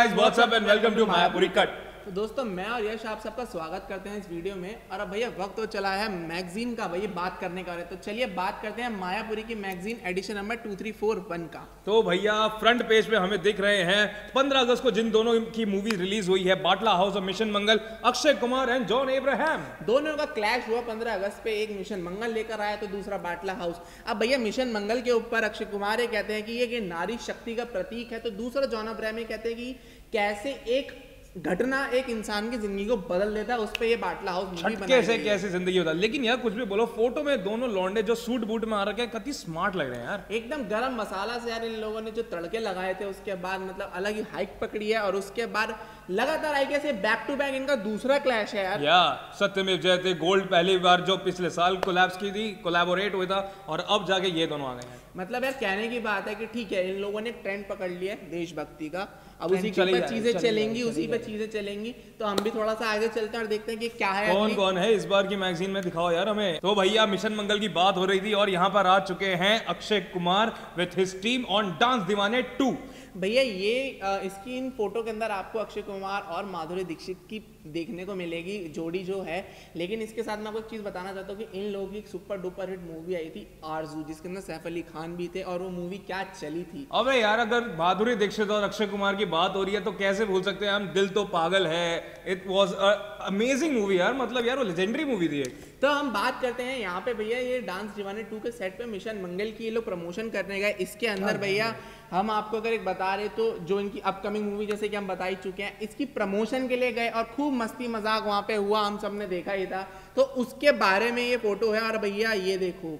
Guys what's and welcome to Mayapuri cut तो दोस्तों मैं और यश आप सबका स्वागत करते हैं इस वीडियो में। और अब भैया वक्त तो चला है मैगजीन का भैया बात करने का। तो चलिए बात करते हैं मायापुरी की magazine edition number two three four one का। तो भैया फ्रंट पेज पे हमें दिख रहे हैं 15 अगस्त को जिन दोनों की मूवी रिलीज़ हुई है बाटला हाउस और मिशन मंगल अक्षय कुमार एंड जॉन एब्राहम दोनों का क्लैश हुआ पंद्रह अगस्त पे एक मिशन मंगल लेकर आया तो दूसरा बाटला हाउस अब भैया मिशन मंगल के ऊपर अक्षय कुमार ये कहते हैं कि ये नारी शक्ति का प्रतीक है तो दूसरा जॉन अब्राहम ये कहते हैं कि कैसे एक घटना एक इंसान की ज़िंदगी को बदल देता है उस पर ये बाटला हाउस कैसे कैसे ज़िंदगी होता है? लेकिन यार कुछ भी बोलो फ़ोटो में दोनों लौंडे जो सूट बूट में आ रखे हैं कति स्मार्ट लग रहे हैं यार। एकदम गरम मसाला से यार इन लोगों ने जो तड़के लगाए थे उसके बाद मतलब अलग ही हाइक पकड़ी है और उसके बाद लगातार आई कैसे बैक टू बैक इनका दूसरा क्लैश है यार। या सत्यमेव जयते गोल्ड पहली बार जो पिछले साल कोलैप्स की थी कोलैबोरेट हुआ था और अब जाके ये दोनों आ गए हैं। मतलब यार कहने की बात है कि ठीक है इन लोगों ने ट्रेंड पकड़ लिया है देशभक्ति का। अब उसी के ऊपर चीज़ें चलेंगी उसी पे चीज़ें चलेंगी। तो हम भी थोड़ा सा आगे चलते हैं और देखते हैं कि क्या है कौन कौन है इस बार की मैगजीन में? दिखाओ यार हमें। तो भैया मिशन मंगल की बात हो रही थी और यहाँ पर आ चुके हैं Akshay Kumar with his team on Dance Deewane two भैया ये इसकी इन फ़ोटो के अंदर आपको अक्षय कुमार और माधुरी दीक्षित की देखने को मिलेगी जोड़ी जो है। लेकिन इसके साथ मैं आपको एक चीज़ बताना चाहता हूँ कि इन लोगों की एक सुपर डुपर हिट मूवी आई थी आरज़ू जिसके अंदर सैफ अली खान भी थे और वो मूवी क्या चली थी। अबे यार अगर माधुरी दीक्षित और अक्षय कुमार की बात हो रही है तो कैसे भूल सकते हैं हम? दिल तो पागल है। इट वॉज़ अमेजिंग मूवी यार मतलब यार वो लेजेंडरी मूवी थी तो हम बात करते हैं यहाँ पे भैया ये डांस दीवाने टू के सेट पे मिशन मंगल की ये लोग प्रमोशन करने गए। इसके अंदर भैया हम आपको अगर एक बता रहे तो जो इनकी अपकमिंग मूवी जैसे कि हम बता ही चुके हैं इसकी प्रमोशन के लिए गए और खूब मस्ती मज़ाक वहाँ पे हुआ हम सबने देखा ही था। तो उसके बारे में ये फ़ोटो है और भैया ये देखो।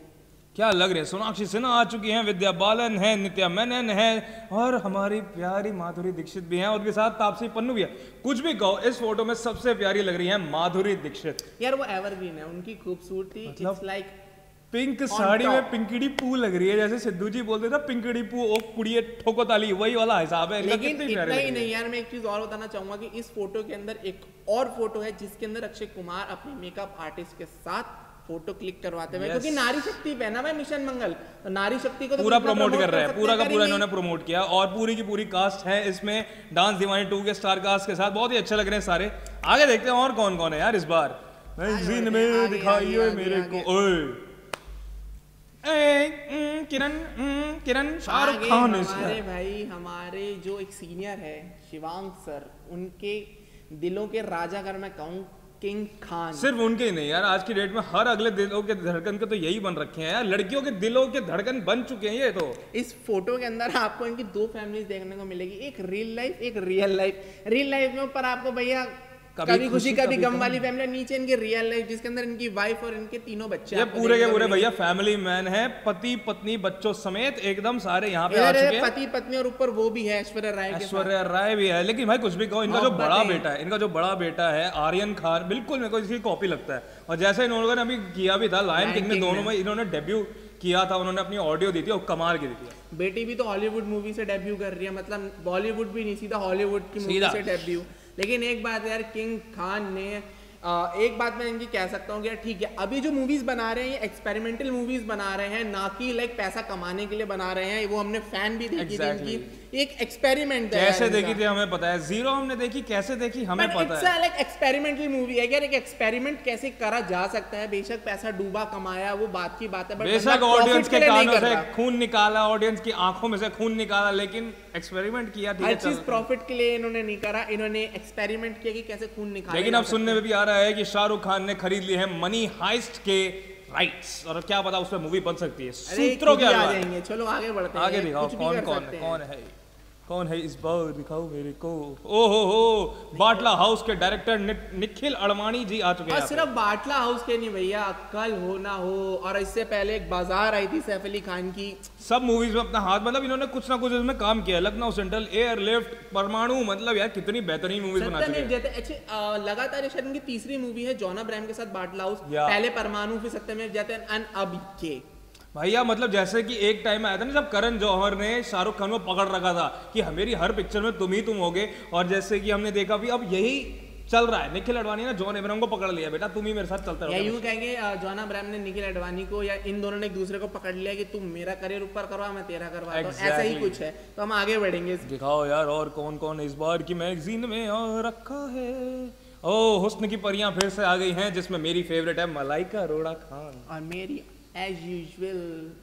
क्या लग रहा है? सोनाक्षी सिन्हा आ चुकी हैं विद्या बालन है नित्या मेनन है और हमारी प्यारी माधुरी दीक्षित भी हैं और उनके साथ तापसी पन्नू भी है। कुछ भी कहो इस फ़ोटो में सबसे प्यारी लग रही है माधुरी दीक्षित। यार वो एवरग्रीन है उनकी खूबसूरती मतलब लाइक पिंक साड़ी में पिंकड़ी पू लग रही है जैसे सिद्धू जी बोलते थे पिंकड़ी पू ओ कुड़िए ठोको ताली वही वाला हिसाब है। लेकिन इतना ही नहीं यार मैं एक चीज़ और बताना चाहूँगा कि इस फ़ोटो के अंदर एक और फ़ोटो है जिसके अंदर अक्षय कुमार अपने मेकअप आर्टिस्ट के साथ फ़ोटो क्लिक करवाते हुए क्योंकि नारी शक्ति पे ना भाई मिशन मंगल? तो नारी शक्ति को तो पूरा प्रमोट कर रहा है पूरा का पूरा इन्होंने प्रमोट किया और पूरी की पूरी कास्ट है इसमें। डांस दीवानी टू के स्टार कास्ट के साथ बहुत ही अच्छे लग रहे हैं सारे। आगे देखते हैं और कौन कौन है यार इस बार। में दिखाइए मेरे को। ओए। किरण किरण शाहरुख खान हमारे भाई हमारे जो एक सीनियर है शिवांग सर उनके दिलों के राजा अगर मैं कहूँ किंग खान। सिर्फ़ उनके ही नहीं यार आज की डेट में हर अगले दिलों के धड़कन के तो यही बन रखे हैं यार। लड़कियों के दिलों के धड़कन बन चुके हैं ये तो। इस फ़ोटो के अंदर आपको इनकी दो फैमिलीज़ देखने को मिलेगी एक real life real life real life life में ऊपर आपको भैया कभी खुशी कभी गम। वाली फैमिली नीचे इनकी रियल लाइफ जिसके अंदर इनकी वाइफ और इनके तीनों बच्चे ये पूरे के पूरे भैया फैमिली मैन है पति पत्नी बच्चों समेत एकदम सारे यहाँ पे आ चुके हैं। पति पत्नी और ऊपर वो भी है ऐश्वर्या राय ऐश्वर्या राय भी है। लेकिन भाई कुछ भी कहो इनका जो बड़ा बेटा है इनका जो बड़ा बेटा है आर्यन खान बिल्कुल मेरे को इसकी कॉपी लगता है। और जैसे इन लोगों ने अभी किया भी था लायन किंग में दोनों में। इन्होंने डेब्यू किया था उन्होंने अपनी ऑडियो दी थी और कमाल की दी थी। बेटी भी तो हॉलीवुड मूवी से डेब्यू कर रही है मतलब बॉलीवुड भी नहीं सीधा हॉलीवुड की मूवी से डेब्यू लेकिन एक बात यार किंग खान ने आ, एक बात मैं इनकी कह सकता हूँ कि ठीक है अभी जो मूवीज़ बना रहे हैं ये एक्सपेरिमेंटल मूवीज़ बना रहे हैं ना कि लाइक पैसा कमाने के लिए बना रहे हैं वो हमने फ़ैन भी देखी exactly. थी इनकी एक एक्सपेरिमेंट कैसे देखी थी हमें पता है? ज़ीरो हमने देखी कैसे देखी हमें But पता है? लाइक एक्सपेरिमेंटल मूवी है यार एक एक्सपेरिमेंट कैसे करा जा सकता है? बेशक पैसा डूबा कमाया वो बात की बात है बेशक ऑडियंस के कानों से खून निकाला ऑडियंस की आँखों में से खून निकाला लेकिन एक्सपेरिमेंट किया हर चीज़ प्रॉफिट के लिए इन्होंने नहीं करा इन्होंने एक्सपेरिमेंट किया कि कैसे खून निकाला लेकिन अब सुनने में भी आ रहा है कि शाहरुख खान ने खरीद लिए हैं मनी हाइस्ट के राइट्स और क्या पता उस पर मूवी बन सकती है। सूत्रों के आ जाएँगे चलो आगे बढ़ते हैं आगे दिखाओ कौन कौन है। कौन है? कौन है इस बार दिखाओ मेरे को? ओ हो हो बाटला हाउस के डायरेक्टर निखिल अड़वाणी जी आ चुके हैं सिर्फ़ बाटला हाउस के नहीं भैया कल हो ना हो और इससे पहले एक बाज़ार आई थी सैफ अली खान की। सब मूवीज़ में अपना हाथ मतलब इन्होंने कुछ ना कुछ इसमें काम किया लखनऊ सेंट्रल एयरलिफ्ट परमाणु मतलब यार कितनी बेहतरीन मूवीज़ बना चुके हैं। लगातार शायद इनकी तीसरी मूवी है जॉना ब्रैम के साथ बाटला हाउस पहले परमाणु फिर सत्यमेव जयते अब ये। भैया मतलब जैसे कि एक टाइम आया था ना जब करण जौहर ने शाहरुख खान को पकड़ रखा था कि मेरी हर पिक्चर में तुम ही तुम होगे। और जैसे कि हमने देखा भी अब यही चल रहा है। निखिल अडवाणी ने जॉन एब्राहम को पकड़ लिया बेटा तुम ही मेरे साथ चलते रहो। यूँ कहेंगे जॉन अब्राहम ने निखिल अडवाणी को या इन दोनों ने एक दूसरे को पकड़ लिया कि तुम मेरा करियर ऊपर करवा मैं तेरा करवा। ऐसा ही कुछ है। तो हम आगे बढ़ेंगे दिखाओ यार और कौन कौन इस बार की मैगजीन में आ रखा है? ओ हुस्न की परियाँ फिर से आ गई हैं जिसमें मेरी फेवरेट है मलाइका अरोड़ा खान। और मेरी as usual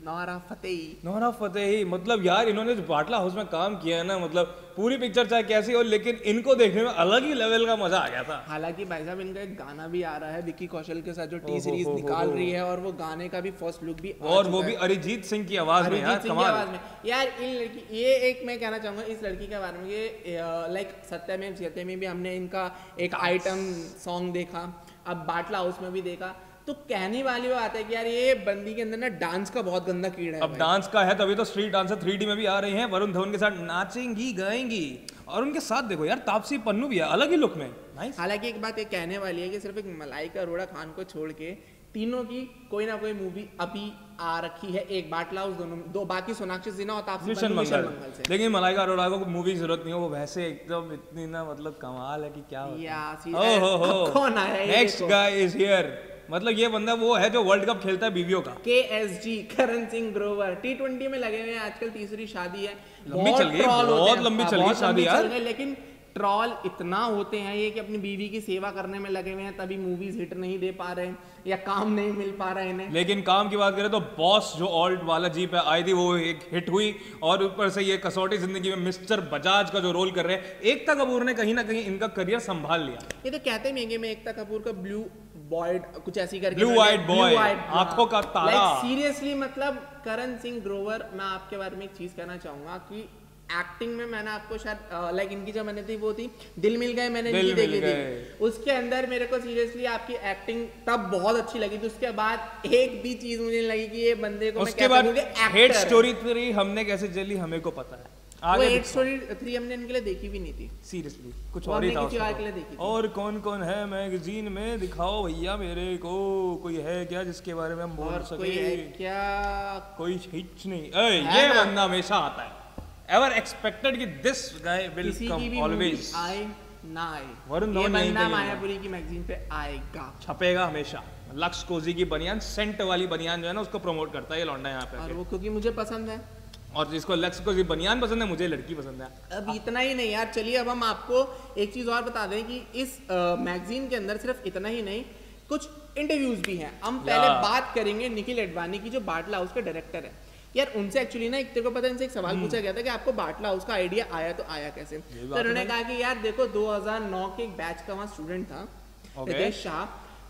Nora Fatehi Nora Fatehi मतलब यार इन्होंने जो बाटला हाउस में काम किया है ना मतलब पूरी पिक्चर चाहे कैसी हो लेकिन इनको देखने में अलग ही लेवल का मज़ा आ गया था। हालाँकि भाई साहब इनका एक गाना भी आ रहा है विक्की कौशल के साथ जो टी सीरीज़ निकाल रही है और वो गाने का भी फ़र्स्ट लुक भी और वो भी अरिजीत सिंह की आवाज़ में यार सिंह की कमाल। आवाज़ में। यार इन लड़की ये एक मैं कहना चाहूँगा इस लड़की के बारे में ये लाइक सत्यमेव जयते में भी हमने इनका एक आइटम सॉन्ग देखा अब बाटला हाउस में भी देखा। तो कहने वाली बात है कि यार ये बंदी के अंदर ना डांस का बहुत गंदा कीड़ा है अब डांस का है तभी तो स्ट्रीट डांसर थ्री में भी आ रही हैं वरुण धवन के साथ नाचेंगी गाएँगी और उनके साथ देखो यार तापसी पन्नू भी है अलग ही लुक में नाइस हालाँकि एक बात ये कहने वाली है कि सिर्फ़ एक मलाइका अरोड़ा खान को छोड़ के तीनों की कोई ना कोई मूवी अभी आ रखी है एक बाटला हाउस दोनों दो बाकी सोनाक्षी सिन्हा और तापसी मिशन पन्नू मंगल। से। लेकिन मलाइका अरोड़ा को मूवी की ज़रूरत नहीं है वो वैसे एकदम इतनी ना मतलब कमाल है कि क्या या हो। हो कौन आया नेक्स्ट गाय इज़ हियर मतलब ये बंदा वो है जो वर्ल्ड कप खेलता है बीवियों का। K S G Karan Singh Grover T twenty में लगे हुए हैं आजकल तीसरी शादी है। लंबी चल गई, बहुत लंबी हाँ, चल गई शादी यार। लेकिन ट्रॉल इतना होते हैं ये कि अपनी बीवी की सेवा करने में लगे हुए हैं तभी मूवीज़ हिट नहीं दे पा रहे हैं या काम नहीं मिल पा रहा है इन्हें। लेकिन काम की बात करें तो बॉस जो ऑल्ट वाला जीप है आई थी वो एक हिट हुई और ऊपर से ये कसौटी ज़िंदगी में मिस्टर बजाज का जो रोल कर रहे हैं एकता कपूर ने कहीं ना कहीं इनका करियर संभाल लिया। ये तो कहते हैं कि मैं एकता कपूर का ब्लू बॉयड कुछ ऐसी करके Blue eyed boy, आँखों का तारा। सीरियसली मतलब करण सिंह ग्रोवर मैं आपके बारे में एक चीज़ कहना चाहूँगा कि एक्टिंग में मैंने आपको शायद लाइक इनकी जो मैंने थी वो थी दिल मिल गए मैंने मिल देखी थी। उसके अंदर मेरे को सीरियसली आपकी एक्टिंग तब बहुत अच्छी लगी थी। उसके बाद एक भी चीज़ मुझे लगी कि ये बंदे को उसके बाद हेट स्टोरी थ्री हमने कैसे जली हमें को पता है। वो आगे एट स्टोरी थ्री हमने इनके लिए देखी भी नहीं थी। सीरियसली कुछ और ही था किसी और। के लिए देखी थी। और कौन कौन है मैगजीन में? दिखाओ भैया मेरे को। कोई है क्या जिसके बारे में हम बोल और कोई है क्या? कोई हिच नहीं। ए, ये बंदा हमेशा आता है। एवर एक्सपेक्टेड कि this guy will come always आए ना आए। वरुण धवन यहीं बंदा। मायापुरी की मैगजीन पे आएगा। छपेगा हमेशा। लक्स कोजी की बनियान सेंट वाली बनियान जो है ना उसको प्रमोट करता है ये लौंडा यहाँ पे और वो क्योंकि मुझे पसंद है। और जिसको लक्स कोजी बनियान पसंद है मुझे लड़की पसंद है। अब इतना ही नहीं यार चलिए अब हम आपको एक चीज़ और बता दें कि इस मैगजीन के अंदर सिर्फ़ इतना ही नहीं कुछ इंटरव्यूज़ भी हैं। हम पहले बात करेंगे निखिल एडवाणी की जो बाटला हाउस के डायरेक्टर है। यार उनसे एक्चुअली ना एक तेरे को पता है इनसे एक सवाल पूछा गया था कि आपको बाटला हाउस का आइडिया आया तो आया कैसे? तो उन्होंने कहा कि यार देखो 2009 के एक बैच का वहाँ स्टूडेंट था रितेश शाह।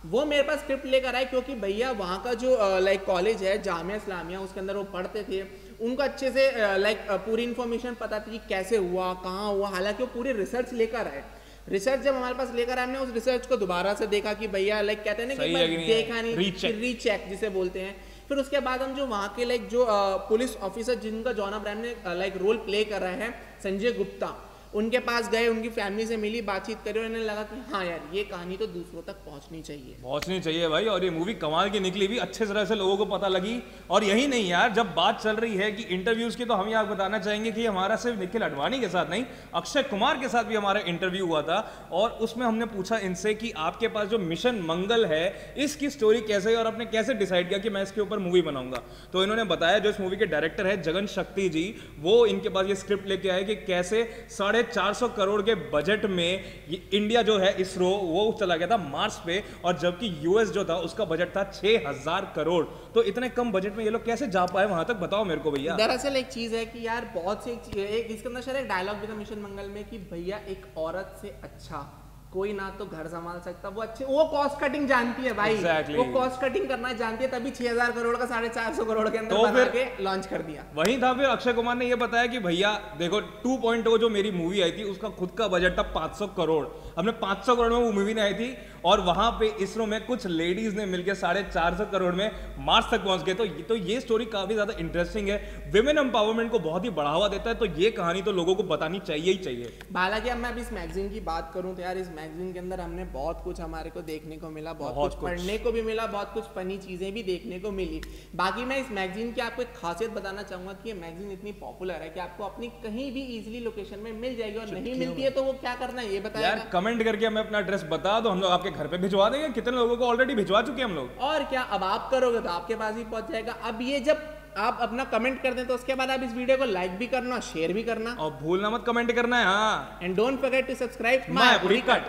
वो मेरे पास स्क्रिप्ट लेकर आए क्योंकि भैया वहाँ का जो लाइक कॉलेज है जामिया इस्लामिया उसके अंदर वो पढ़ते थे। उनको अच्छे से लाइक पूरी इन्फॉर्मेशन पता थी कि कैसे हुआ कहाँ हुआ हालाँकि वो पूरी रिसर्च लेकर आए रिसर्च जब हमारे पास लेकर आए हमने उस रिसर्च को दोबारा से देखा कि भैया लाइक कहते हैं ना कि? देखा नहीं. रीचेक जिसे बोलते हैं फिर उसके बाद हम जो वहाँ के लाइक जो पुलिस ऑफिसर जिनका जॉन अब्राहम ने लाइक रोल प्ले कर रहा है संजय गुप्ता उनके पास गए, उनकी फैमिली से मिली, बातचीत करी और इन्हें लगा कि हाँ यार, ये कहानी तो दूसरों तक पहुंचनी चाहिए। पहुंचनी चाहिए भाई और ये मूवी कमाल की निकली भी, अच्छे तरह से लोगों को पता लगी। और यही नहीं यार, जब बात चल रही है कि इंटरव्यूज़ की तो हम यहाँ बताना चाहेंगे कि हमारा सिर्फ़ निखिल अडवाणी के साथ नहीं, अक्षय कुमार के साथ भी हमारा इंटरव्यू हुआ था। और उसमें हमने पूछा इनसे कि आपके पास जो मिशन मंगल है, इसकी स्टोरी कैसे और आपने कैसे डिसाइड किया कि मैं इसके ऊपर मूवी बनाऊँगा? तो इन्होंने बताया, जो इस मूवी के डायरेक्टर है जगन शक्ति जी, वो इनके पास ये स्क्रिप्ट लेके आए कि कैसे साढ़े चार सौ करोड़ के बजट में इंडिया जो है इसरो वो चला गया था मार्स पे और जबकि यूएस जो था उसका बजट था छह हज़ार करोड़। तो इतने कम बजट में ये लोग कैसे जा पाए वहाँ तक? बताओ मेरे को भैया। दरअसल एक चीज़ है कि यार बहुत सी एक, एक इसके अंदर शायद एक डायलॉग भी था मिशन मंगल में कि भैया एक औरत से अच्छा कोई ना तो घर संभाल सकता वो अच्छे वो कॉस्ट कटिंग जानती है भाई। Exactly. वो कॉस्ट कटिंग करना जानती है तभी 6000 करोड़ का साढ़े चार सौ करोड़ के अंदर तो बना के लॉन्च कर दिया। वहीं था फिर अक्षय कुमार ने ये बताया कि भैया देखो 2.0 जो मेरी मूवी आई थी उसका खुद का बजट था 500 करोड़। हमने 500 करोड़ में वो मूवी नहीं आई थी और वहाँ पे इसरो में कुछ लेडीज़ ने मिलकर साढ़े चार सौ करोड़ में मार्स तक पहुँच गए। तो तो ये स्टोरी काफ़ी ज़्यादा इंटरेस्टिंग है। विमेन एम्पावरमेंट को बहुत ही बढ़ावा देता है। तो ये कहानी तो लोगों को बतानी चाहिए ही चाहिए। हालाँकि अब मैं अभी इस मैगजीन की बात करूँ तो यार इस मैगजीन के अंदर हमने बहुत कुछ हमारे को देखने को मिला बहुत, बहुत कुछ, कुछ। पढ़ने को भी मिला बहुत कुछ फनी चीज़ें भी देखने को मिली। बाकी मैं इस मैगजीन की आपको एक खासियत बताना चाहूँगा कि ये मैगजीन इतनी पॉपुलर है कि आपको अपनी कहीं भी इजिली लोकेशन में मिल जाएगी और नहीं मिलती है तो वो क्या करना है ये बताया यार कमेंट करके हमें अपना एड्रेस बता दो। हम लोग आपके घर पे भिजवा देंगे? कितने लोगों को ऑलरेडी भिजवा चुके हम लोग? और क्या अब आप करोगे तो आपके पास ही पहुँच जाएगा। अब ये जब आप अपना कमेंट कर दें तो उसके बाद आप इस वीडियो को लाइक भी करना शेयर भी करना। और भूलना मत कमेंट करना है। हाँ and don't forget to subscribe my cut